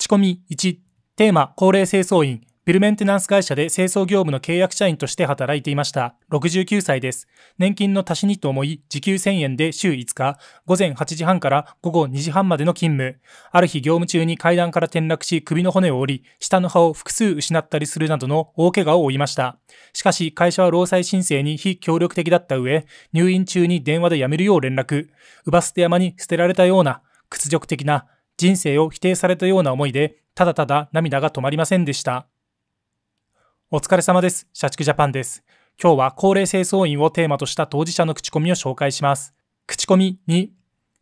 口コミ1、テーマ、高齢清掃員、ビルメンテナンス会社で清掃業務の契約社員として働いていました。69歳です。年金の足しにと思い、時給1000円で週5日、午前8時半から午後2時半までの勤務。ある日業務中に階段から転落し首の骨を折り、下の歯を複数失ったりするなどの大怪我を負いました。しかし会社は労災申請に非協力的だった上、入院中に電話で辞めるよう連絡。乳母捨て山に捨てられたような屈辱的な人生を否定されたような思いで、ただただ涙が止まりませんでした。お疲れ様です。社畜ジャパンです。今日は高齢清掃員をテーマとした当事者の口コミを紹介します。口コミ2、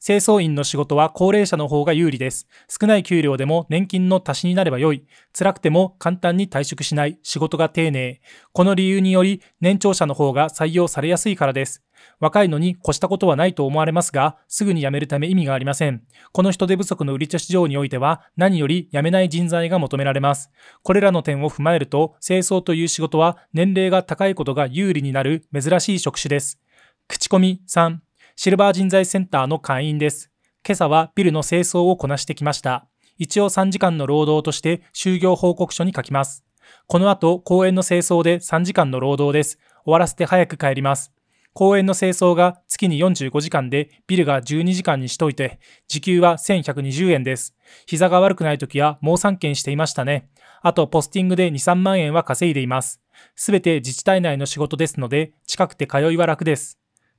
清掃員の仕事は高齢者の方が有利です。少ない給料でも年金の足しになれば良い。辛くても簡単に退職しない。仕事が丁寧。この理由により年長者の方が採用されやすいからです。若いのに越したことはないと思われますが、すぐに辞めるため意味がありません。この人手不足の売り手市場においては、何より辞めない人材が求められます。これらの点を踏まえると、清掃という仕事は年齢が高いことが有利になる珍しい職種です。口コミ3シルバー人材センターの会員です。今朝はビルの清掃をこなしてきました。一応3時間の労働として就業報告書に書きます。この後、公園の清掃で3時間の労働です。終わらせて早く帰ります。公園の清掃が月に45時間でビルが12時間にしといて、時給は1120円です。膝が悪くない時はもう3件していましたね。あと、ポスティングで2、3万円は稼いでいます。すべて自治体内の仕事ですので、近くて通いは楽です。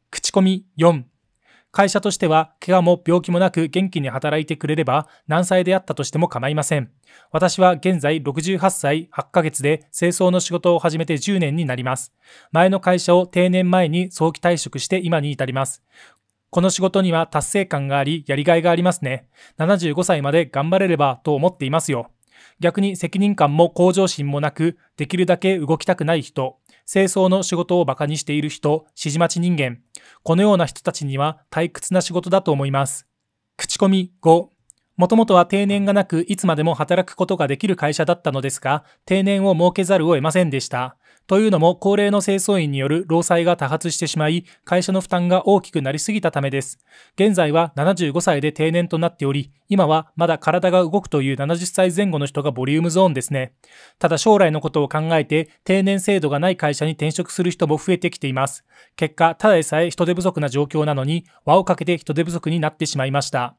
口コミ4会社としては、怪我も病気もなく元気に働いてくれれば、何歳であったとしても構いません。私は現在68歳8ヶ月で清掃の仕事を始めて10年になります。前の会社を定年前に早期退職して今に至ります。この仕事には達成感があり、やりがいがありますね。75歳まで頑張れればと思っていますよ。逆に責任感も向上心もなく、できるだけ動きたくない人、清掃の仕事を馬鹿にしている人、指示待ち人間、このような人たちには退屈な仕事だと思います。口コミ5、もともとは定年がなく、いつまでも働くことができる会社だったのですが、定年を設けざるを得ませんでした。というのも、高齢の清掃員による労災が多発してしまい、会社の負担が大きくなりすぎたためです。現在は75歳で定年となっており、今はまだ体が動くという70歳前後の人がボリュームゾーンですね。ただ将来のことを考えて、定年制度がない会社に転職する人も増えてきています。結果、ただでさえ人手不足な状況なのに、輪をかけて人手不足になってしまいました。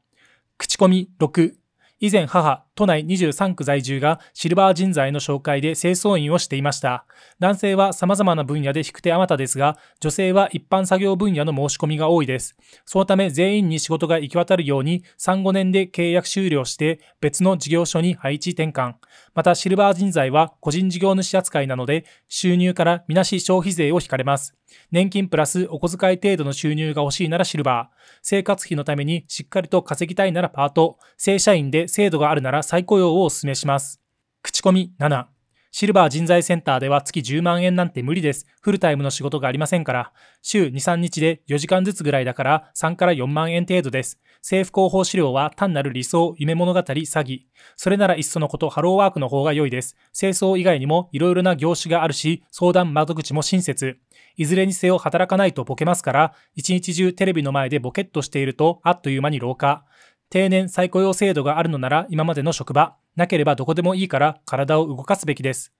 口コミ6以前母、都内23区在住がシルバー人材の紹介で清掃員をしていました。男性は様々な分野で引く手あまたですが、女性は一般作業分野の申し込みが多いです。そのため全員に仕事が行き渡るように3、5年で契約終了して別の事業所に配置転換。またシルバー人材は個人事業主扱いなので収入からみなし消費税を引かれます。年金プラスお小遣い程度の収入が欲しいならシルバー。生活費のためにしっかりと稼ぎたいならパート。正社員で制度があるなら再雇用をお勧めします。口コミ7。シルバー人材センターでは月10万円なんて無理です。フルタイムの仕事がありませんから。週2、3日で4時間ずつぐらいだから3から4万円程度です。政府広報資料は単なる理想、夢物語、詐欺。それならいっそのことハローワークの方が良いです。清掃以外にも色々な業種があるし、相談窓口も親切。いずれにせよ働かないとボケますから、一日中テレビの前でボケっとしているとあっという間に老化。定年再雇用制度があるのなら今までの職場、なければどこでもいいから体を動かすべきです。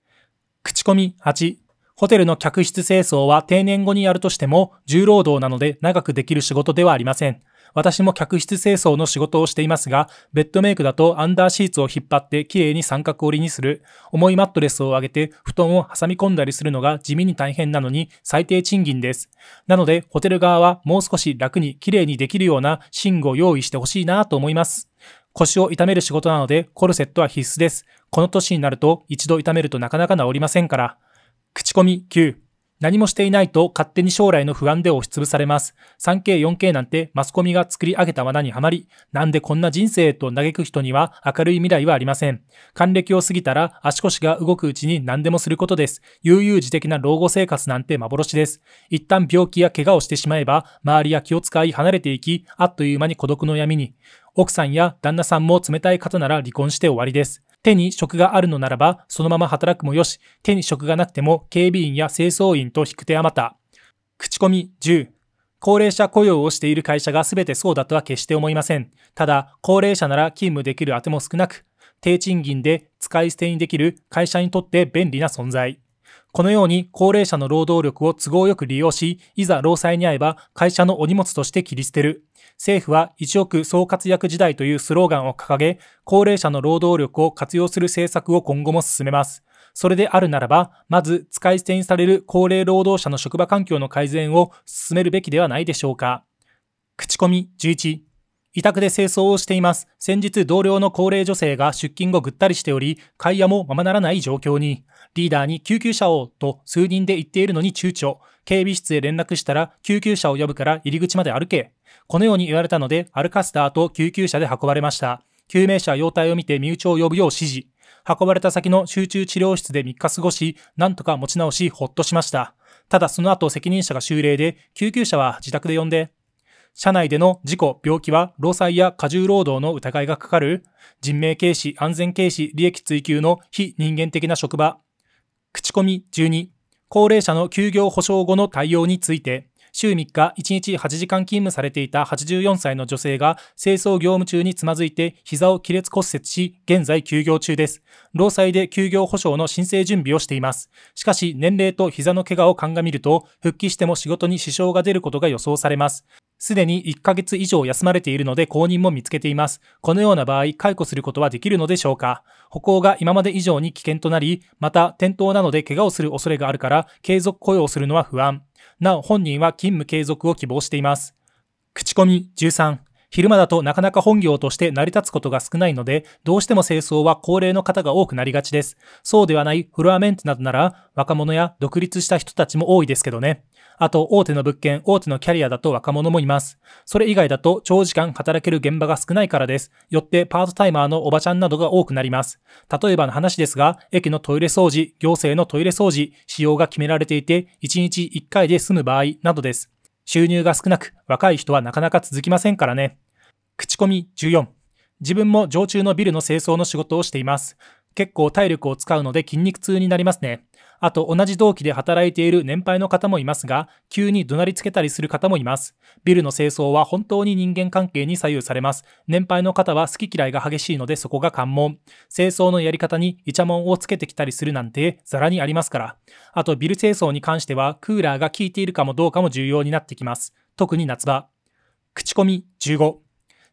口コミ8、ホテルの客室清掃は定年後にやるとしても重労働なので長くできる仕事ではありません。私も客室清掃の仕事をしていますが、ベッドメイクだとアンダーシーツを引っ張ってきれいに三角折りにする、重いマットレスを上げて布団を挟み込んだりするのが地味に大変なのに最低賃金です。なので、ホテル側はもう少し楽にきれいにできるような寝具を用意してほしいなと思います。腰を痛める仕事なので、コルセットは必須です。この年になると一度痛めるとなかなか治りませんから。口コミ9。何もしていないと勝手に将来の不安で押しつぶされます。3K、4K なんてマスコミが作り上げた罠にはまり、なんでこんな人生と嘆く人には明るい未来はありません。還暦を過ぎたら足腰が動くうちに何でもすることです。悠々自適な老後生活なんて幻です。一旦病気や怪我をしてしまえば、周りや気を使い離れていき、あっという間に孤独の闇に。奥さんや旦那さんも冷たい方なら離婚して終わりです。手に職があるのならば、そのまま働くもよし、手に職がなくても警備員や清掃員と引く手あまた。口コミ10。高齢者雇用をしている会社が全てそうだとは決して思いません。ただ、高齢者なら勤務できる当ても少なく、低賃金で使い捨てにできる会社にとって便利な存在。このように高齢者の労働力を都合よく利用し、いざ労災に遭えば会社のお荷物として切り捨てる。政府は一億総活躍時代というスローガンを掲げ、高齢者の労働力を活用する政策を今後も進めます。それであるならば、まず使い捨てにされる高齢労働者の職場環境の改善を進めるべきではないでしょうか。口コミ11委託で清掃をしています。先日同僚の高齢女性が出勤後ぐったりしており、会話もままならない状況に、リーダーに救急車をと数人で言っているのに躊躇。警備室へ連絡したら救急車を呼ぶから入り口まで歩け。このように言われたので歩かせた後救急車で運ばれました。救命者容体を見て身内を呼ぶよう指示。運ばれた先の集中治療室で3日過ごし、なんとか持ち直しほっとしました。ただその後責任者が修例で、救急車は自宅で呼んで、社内での事故、病気は労災や過重労働の疑いがかかる。人命軽視、安全軽視、利益追求の非人間的な職場。口コミ12、高齢者の休業保障後の対応について、週3日1日8時間勤務されていた84歳の女性が清掃業務中につまずいて膝を亀裂骨折し、現在休業中です。労災で休業保障の申請準備をしています。しかし年齢と膝の怪我を鑑みると、復帰しても仕事に支障が出ることが予想されます。すでに1ヶ月以上休まれているので公認も見つけています。このような場合、解雇することはできるのでしょうか歩行が今まで以上に危険となり、また転倒なので怪我をする恐れがあるから、継続雇用するのは不安。なお、本人は勤務継続を希望しています。口コミ13。昼間だとなかなか本業として成り立つことが少ないので、どうしても清掃は高齢の方が多くなりがちです。そうではないフロアメンテなどなら、若者や独立した人たちも多いですけどね。あと、大手の物件、大手のキャリアだと若者もいます。それ以外だと長時間働ける現場が少ないからです。よってパートタイマーのおばちゃんなどが多くなります。例えばの話ですが、駅のトイレ掃除、行政のトイレ掃除、使用が決められていて、1日1回で済む場合などです。収入が少なく、若い人はなかなか続きませんからね。口コミ14。自分も常駐のビルの清掃の仕事をしています。結構体力を使うので筋肉痛になりますね。あと同じ同期で働いている年配の方もいますが、急に怒鳴りつけたりする方もいます。ビルの清掃は本当に人間関係に左右されます。年配の方は好き嫌いが激しいのでそこが関門。清掃のやり方にイチャモンをつけてきたりするなんてザラにありますから。あとビル清掃に関してはクーラーが効いているかもどうかも重要になってきます。特に夏場。口コミ15。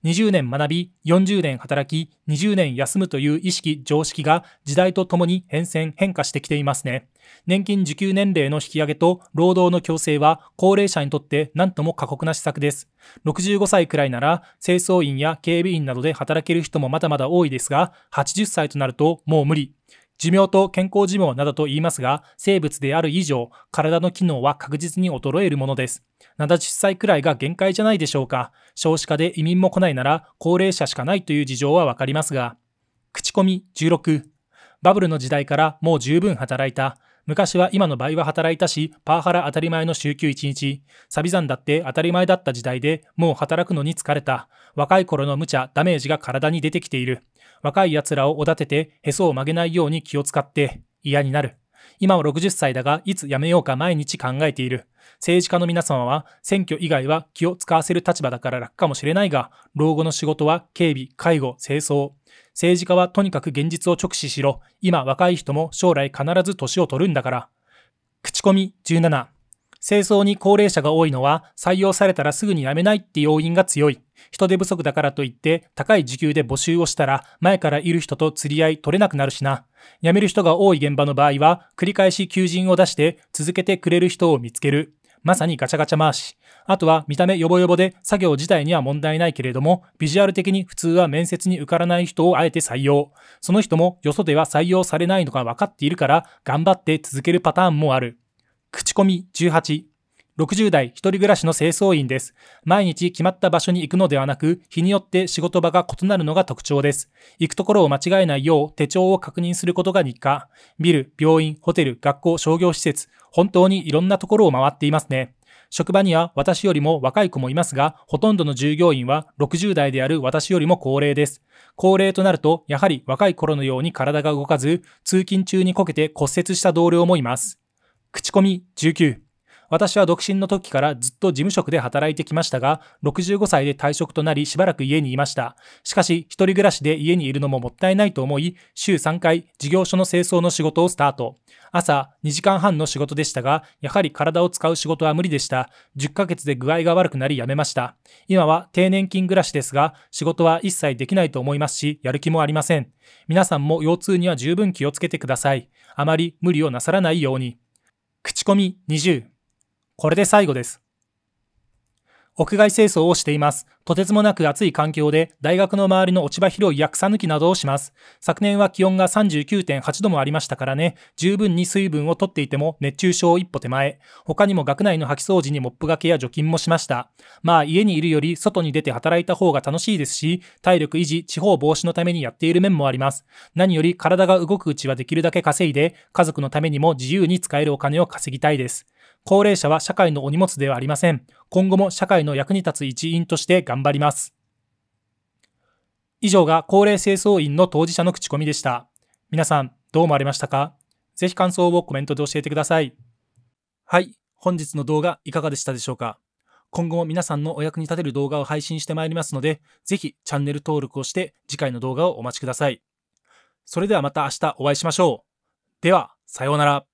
20年学び、40年働き、20年休むという意識、常識が時代とともに変遷、変化してきていますね。年金受給年齢の引き上げと労働の強制は高齢者にとって何とも過酷な施策です。65歳くらいなら清掃員や警備員などで働ける人もまだまだ多いですが、80歳となるともう無理。寿命と健康寿命などと言いますが、生物である以上、体の機能は確実に衰えるものです。70歳くらいが限界じゃないでしょうか。少子化で移民も来ないなら、高齢者しかないという事情はわかりますが。口コミ16。バブルの時代からもう十分働いた。昔は今の倍は働いたし、パワハラ当たり前の週休1日。サビ算だって当たり前だった時代でもう働くのに疲れた。若い頃の無茶、ダメージが体に出てきている。若い奴らをおだてて、へそを曲げないように気を使って嫌になる。今は60歳だが、いつ辞めようか毎日考えている。政治家の皆様は、選挙以外は気を使わせる立場だから楽かもしれないが、老後の仕事は警備、介護、清掃。政治家はとにかく現実を直視しろ。今若い人も将来必ず年を取るんだから。口コミ17。清掃に高齢者が多いのは採用されたらすぐに辞めないって要因が強い。人手不足だからといって高い時給で募集をしたら前からいる人と釣り合い取れなくなるしな。辞める人が多い現場の場合は繰り返し求人を出して続けてくれる人を見つける。まさにガチャガチャ回し。あとは見た目ヨボヨボで作業自体には問題ないけれども、ビジュアル的に普通は面接に受からない人をあえて採用。その人もよそでは採用されないのが分かっているから頑張って続けるパターンもある。口コミ18。60代一人暮らしの清掃員です。毎日決まった場所に行くのではなく、日によって仕事場が異なるのが特徴です。行くところを間違えないよう手帳を確認することが日課。ビル、病院、ホテル、学校、商業施設、本当にいろんなところを回っていますね。職場には私よりも若い子もいますが、ほとんどの従業員は60代である私よりも高齢です。高齢となると、やはり若い頃のように体が動かず、通勤中にこけて骨折した同僚もいます。口コミ19。私は独身の時からずっと事務職で働いてきましたが、65歳で退職となりしばらく家にいました。しかし、一人暮らしで家にいるのももったいないと思い、週3回、事業所の清掃の仕事をスタート。朝2時間半の仕事でしたが、やはり体を使う仕事は無理でした。10ヶ月で具合が悪くなり辞めました。今は低年金暮らしですが、仕事は一切できないと思いますし、やる気もありません。皆さんも腰痛には十分気をつけてください。あまり無理をなさらないように。口コミ20。これで最後です。屋外清掃をしています。とてつもなく暑い環境で、大学の周りの落ち葉拾いや草抜きなどをします。昨年は気温が39.8度もありましたからね、十分に水分をとっていても熱中症一歩手前。他にも学内の掃き掃除にモップがけや除菌もしました。まあ家にいるより外に出て働いた方が楽しいですし、体力維持、地方防止のためにやっている面もあります。何より体が動くうちはできるだけ稼いで、家族のためにも自由に使えるお金を稼ぎたいです。高齢者は社会のお荷物ではありません。今後も社会の役に立つ一員として頑張ります。以上が高齢清掃員の当事者の口コミでした。皆さん、どう思われましたか？ぜひ感想をコメントで教えてください。はい、本日の動画いかがでしたでしょうか？今後も皆さんのお役に立てる動画を配信してまいりますので、ぜひチャンネル登録をして次回の動画をお待ちください。それではまた明日お会いしましょう。では、さようなら。